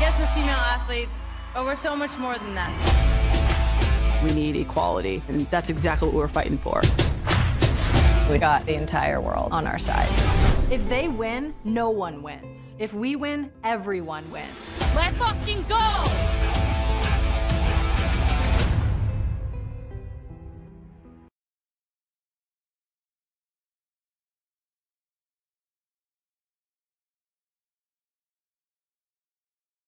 Yes, we're female athletes, but we're so much more than that. We need equality, and that's exactly what we're fighting for. We got the entire world on our side. If they win, no one wins. If we win, everyone wins. Let's fucking go!